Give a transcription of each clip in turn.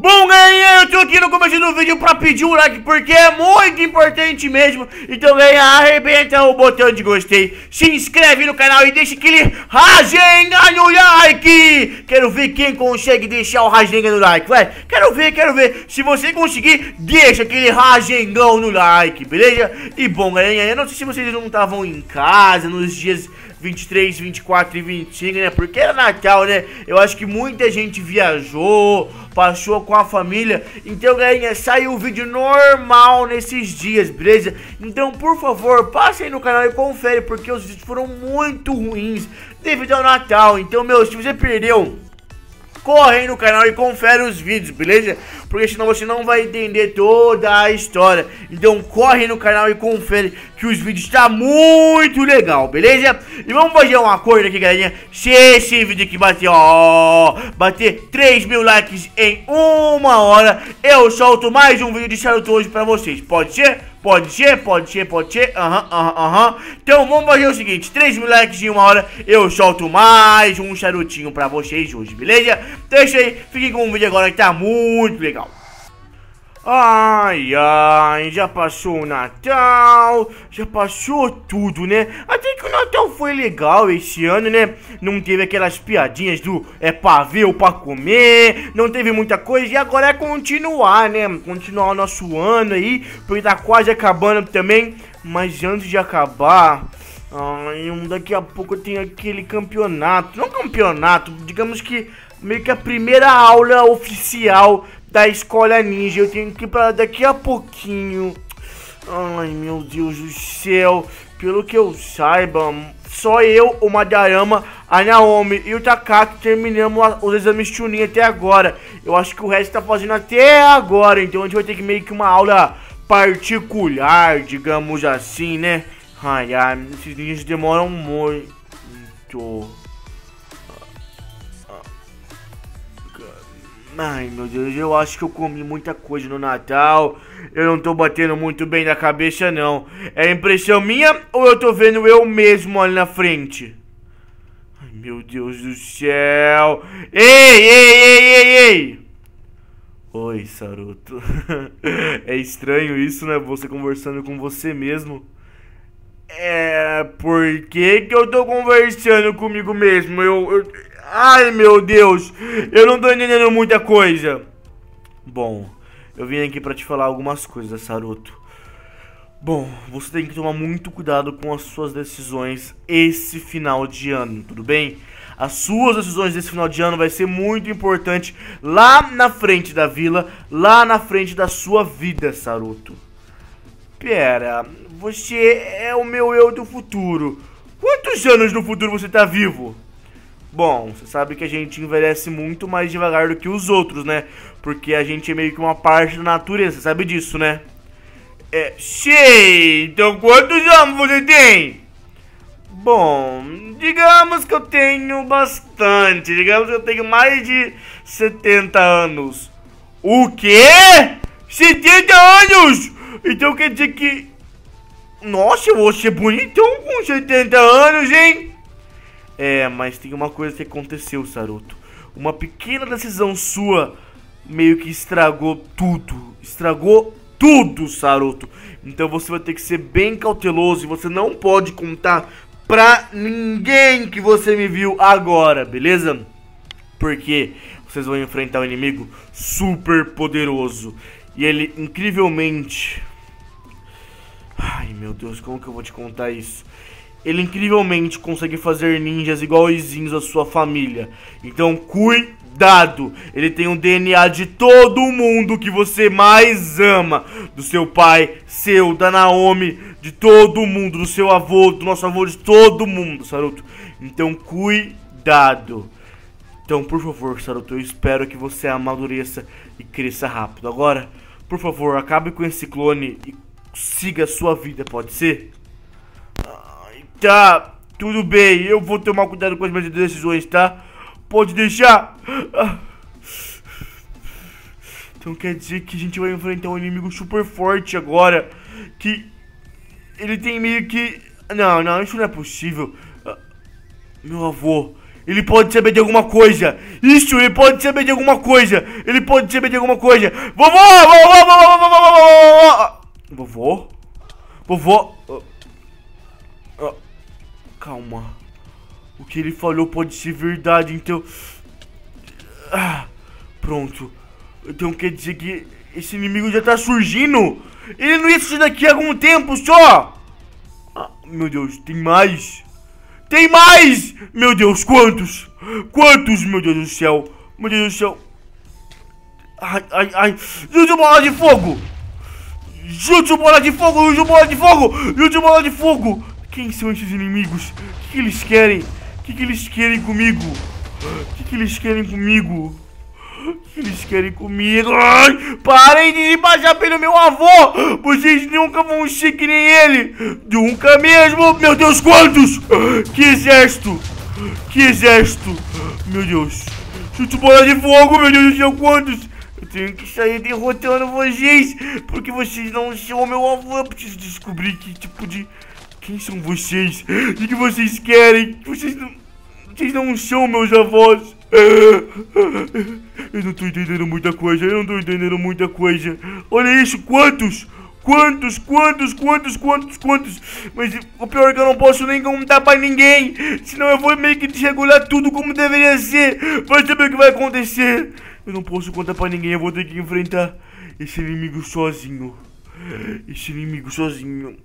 Bom, galerinha, eu tô aqui no começo do vídeo pra pedir um like, porque é muito importante mesmo. Então, galerinha, arrebenta o botão de gostei, se inscreve no canal e deixa aquele rajenga no like. Quero ver quem consegue deixar o rajenga no like, vai. Quero ver, quero ver. Se você conseguir, deixa aquele rajengão no like, beleza? E bom, galerinha, eu não sei se vocês não estavam em casa nos dias 23, 24 e 25, né? Porque era Natal, né? Eu acho que muita gente viajou, passou com a família. Então, galerinha, saiu o vídeo normal nesses dias, beleza? Então, por favor, passe aí no canal e confere, porque os vídeos foram muito ruins devido ao Natal. Então, meu, se você perdeu corre aí no canal e confere os vídeos, beleza? Porque senão você não vai entender toda a história. Então corre no canal e confere que os vídeos tá muito legal, beleza? E vamos fazer um acordo aqui, galerinha. Se esse vídeo aqui bater, ó, bater 3 mil likes em uma hora, eu solto mais um vídeo de charuto hoje pra vocês. Pode ser? Pode ser, pode ser, pode ser. Aham, aham, aham. Então vamos fazer o seguinte: 3 mil likes em uma hora. Eu solto mais um charutinho pra vocês hoje, beleza? Então é isso aí. Fiquem com o vídeo agora que tá muito legal. Ai, ai, já passou o Natal, já passou tudo, né? Até que o Natal foi legal esse ano, né? Não teve aquelas piadinhas do é pra ver ou pra comer, não teve muita coisa, e agora é continuar, né? Continuar o nosso ano aí, porque tá quase acabando também, mas antes de acabar... Ai, daqui a pouco tem aquele campeonato, não campeonato, digamos que meio que a primeira aula oficial da escola ninja. Eu tenho que ir pra daqui a pouquinho. Ai, meu Deus do céu. Pelo que eu saiba, só eu, o Madarama, a Naomi e o Takaki terminamos os exames Chunin até agora. Eu acho que o resto tá fazendo até agora. Então a gente vai ter que meio que uma aula particular, digamos assim, né? Ai, ai, esses ninjas demoram muito. Ai meu Deus, eu acho que eu comi muita coisa no Natal. Eu não tô batendo muito bem na cabeça, não. É impressão minha ou eu tô vendo eu mesmo ali na frente? Ai meu Deus do céu. Ei, ei, ei, ei, ei! Oi, Saruto. é estranho isso, né? Você conversando com você mesmo. É. Por que, que eu tô conversando comigo mesmo? eu, eu Ai, meu Deus. Eu não tô entendendo muita coisa. Bom, eu vim aqui pra te falar algumas coisas, Saruto. Bom, você tem que tomar muito cuidado com as suas decisões esse final de ano, tudo bem? As suas decisões desse final de ano vai ser muito importante lá na frente da vila, lá na frente da sua vida, Saruto. Pera, você é o meu eu do futuro. Quantos anos no futuro você tá vivo? Bom, você sabe que a gente envelhece muito mais devagar do que os outros, né? Porque a gente é meio que uma parte da natureza, você sabe disso, né? É, sei, então quantos anos você tem? Bom, digamos que eu tenho bastante, digamos que eu tenho mais de 70 anos. O quê? 70 anos? Então quer dizer que... Nossa, você é bonitão com 70 anos, hein? É, mas tem uma coisa que aconteceu, Saruto. Uma pequena decisão sua meio que estragou tudo. Estragou tudo, Saruto. Então você vai ter que ser bem cauteloso e você não pode contar pra ninguém que você me viu agora, beleza? Porque vocês vão enfrentar um inimigo super poderoso. E ele, incrivelmente... Ai, meu Deus, como que eu vou te contar isso? Ele incrivelmente consegue fazer ninjas igualzinhos à sua família. Então cuidado! Ele tem o DNA de todo mundo que você mais ama. Do seu pai, seu, da Naomi, de todo mundo, do seu avô, do nosso avô, de todo mundo, Saruto. Então cuidado! Então, por favor, Saruto, eu espero que você amadureça e cresça rápido. Agora, por favor, acabe com esse clone e siga a sua vida, pode ser? Tá, tudo bem. Eu vou tomar cuidado com as minhas decisões, tá? Pode deixar. Então quer dizer que a gente vai enfrentar um inimigo super forte agora. Que ele tem meio que... Não, não, isso não é possível. Meu avô, Ele pode saber de alguma coisa. Isso, ele pode saber de alguma coisa. Ele pode saber de alguma coisa. Vovô, vovô, vovô, vovô, vovô. Vovô. Vovô. Calma. O que ele falou pode ser verdade, então... Ah, pronto. Então quer dizer que esse inimigo já tá surgindo? Ele não ia surgir daqui a algum tempo só? Ah, meu Deus, tem mais? Tem mais! Meu Deus, quantos? Quantos, meu Deus do céu? Meu Deus do céu. Ai, ai, ai. Júlio bola de fogo! Júlio bola de fogo! Júlio bola de fogo! Júlio bola de fogo! Quem são esses inimigos? O que, eles querem? O que, que eles querem comigo? O que, que eles querem comigo? Que eles querem comigo? Ai, parem de baixar pelo meu avô! Vocês nunca vão ser que nem ele! Nunca mesmo! Meu Deus, quantos? Que exército! Que exército! Meu Deus! Chute bola de fogo, meu Deus do céu, quantos? Eu tenho que sair derrotando vocês! Porque vocês não são meu avô! Eu preciso descobrir que tipo de quem são vocês? O que vocês querem? Vocês não, vocês não são meus avós. Eu não tô entendendo muita coisa, eu não tô entendendo muita coisa. Olha isso, quantos? Quantos, quantos, quantos, quantos, quantos? Mas o pior é que eu não posso nem contar pra ninguém. Senão eu vou meio que desregular tudo como deveria ser. Vai saber o que vai acontecer. Eu não posso contar pra ninguém, eu vou ter que enfrentar esse inimigo sozinho. Esse inimigo sozinho.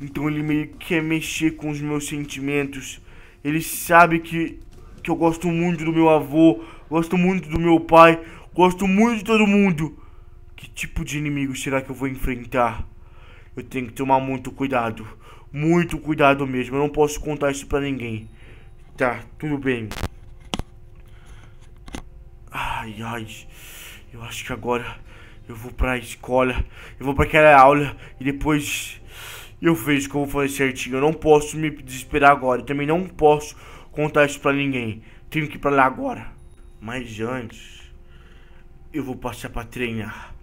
Então ele meio que quer mexer com os meus sentimentos. Ele sabe que, que eu gosto muito do meu avô, gosto muito do meu pai, gosto muito de todo mundo. Que tipo de inimigo será que eu vou enfrentar? Eu tenho que tomar muito cuidado. Muito cuidado mesmo. Eu não posso contar isso pra ninguém. Tá, tudo bem. Ai, ai. Eu acho que agora eu vou pra escola. Eu vou pra aquela aula e depois eu vejo vou fazer certinho. Eu não posso me desesperar agora. Eu também não posso contar isso pra ninguém. Tenho que ir pra lá agora. Mas antes, eu vou passar pra treinar.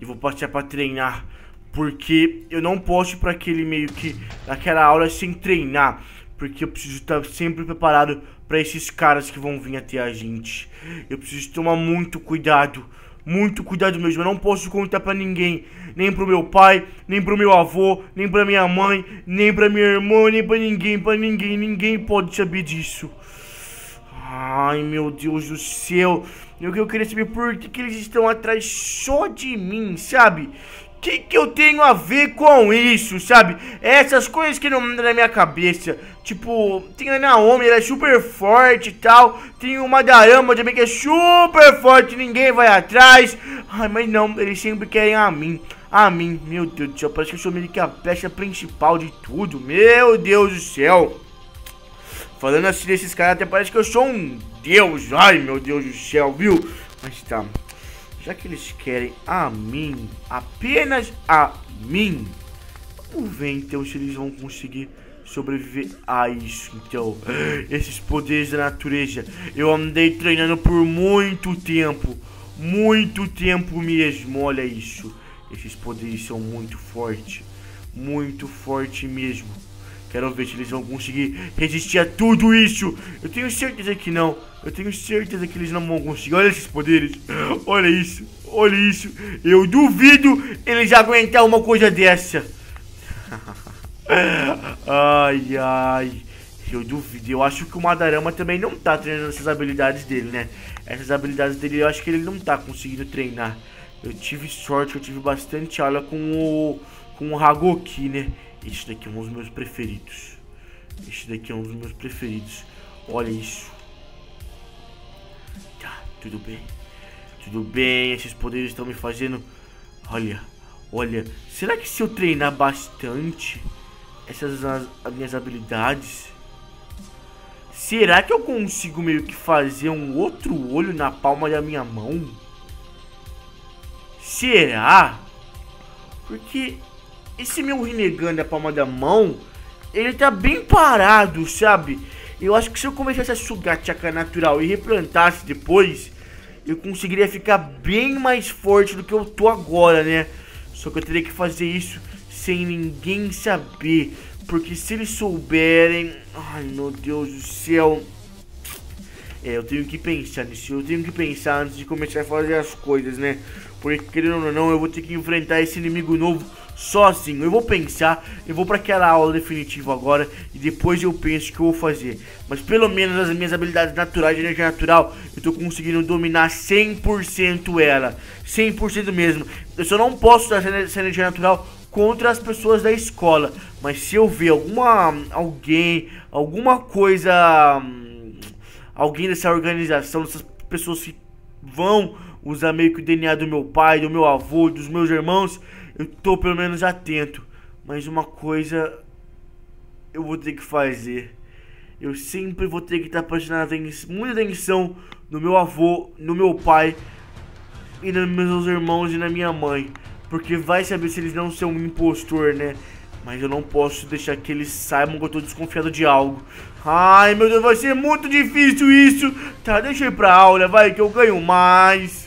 Eu vou passar pra treinar. Porque eu não posso ir pra aquele meio que. naquela aula sem treinar. Porque eu preciso estar sempre preparado para esses caras que vão vir até a gente. Eu preciso tomar muito cuidado muito cuidado mesmo. Eu não posso contar para ninguém, nem pro meu pai, nem pro meu avô, nem pra minha mãe, nem pra minha irmã, nem pra ninguém, pra ninguém. Ninguém pode saber disso. Ai, meu Deus do céu. Eu, eu queria saber por que, que eles estão atrás só de mim, sabe? Que que eu tenho a ver com isso, sabe? Essas coisas que não mandam na minha cabeça. Tipo, tem a Naomi, ela é super forte e tal. Tem o Madarama também que é super forte, ninguém vai atrás. Ai, mas não, eles sempre querem a mim. A mim, meu Deus do céu, parece que eu sou meio que a peça principal de tudo. Meu Deus do céu. Falando assim desses caras, até parece que eu sou um deus. Ai, meu Deus do céu, viu? Mas tá, já que eles querem a mim, apenas a mim, vamos ver então se eles vão conseguir sobreviver a isso. Então, esses poderes da natureza, eu andei treinando por muito tempo, muito tempo mesmo, olha isso. Esses poderes são muito fortes, muito forte mesmo. Quero ver se eles vão conseguir resistir a tudo isso. Eu tenho certeza que não. Eu tenho certeza que eles não vão conseguir. Olha esses poderes. Olha isso. Olha isso. Eu duvido eles aguentar uma coisa dessa. ai, ai. Eu duvido. Eu acho que o Madarama também não tá treinando essas habilidades dele, né? Essas habilidades dele eu acho que ele não tá conseguindo treinar. Eu tive sorte, eu tive bastante aula com o, com o Hagoki, né? Este daqui é um dos meus preferidos. Este daqui é um dos meus preferidos. Olha isso. Tá, tudo bem. Tudo bem, esses poderes estão me fazendo... Olha, olha. Será que se eu treinar bastante essas as, as minhas habilidades... Será que eu consigo meio que fazer um outro olho na palma da minha mão? Será? Porque esse meu Rinnegan da palma da mão, ele tá bem parado, sabe? Eu acho que se eu começasse a sugar tchaca natural e replantasse depois, eu conseguiria ficar bem mais forte do que eu tô agora, né? Só que eu teria que fazer isso sem ninguém saber. Porque se eles souberem... Ai, meu Deus do céu... É, eu tenho que pensar nisso, eu tenho que pensar antes de começar a fazer as coisas, né? Porque querendo ou não, eu vou ter que enfrentar esse inimigo novo sozinho. Eu vou pensar, eu vou para aquela aula definitiva agora e depois eu penso o que eu vou fazer. Mas pelo menos as minhas habilidades naturais de energia natural, eu tô conseguindo dominar 100% ela. 100% mesmo. Eu só não posso usar essa energia natural contra as pessoas da escola. Mas se eu ver alguma alguém, alguma coisa, alguém dessa organização, dessas pessoas que vão usar meio que o DNA do meu pai, do meu avô, dos meus irmãos, eu tô pelo menos atento. Mas uma coisa eu vou ter que fazer. Eu sempre vou ter que estar prestando muita atenção no meu avô, no meu pai e nos meus irmãos e na minha mãe. Porque vai saber se eles não são um impostor, né? Mas eu não posso deixar que eles saibam que eu tô desconfiado de algo. Ai, meu Deus, vai ser muito difícil isso. Tá, deixa eu ir pra aula, vai que eu ganho mais.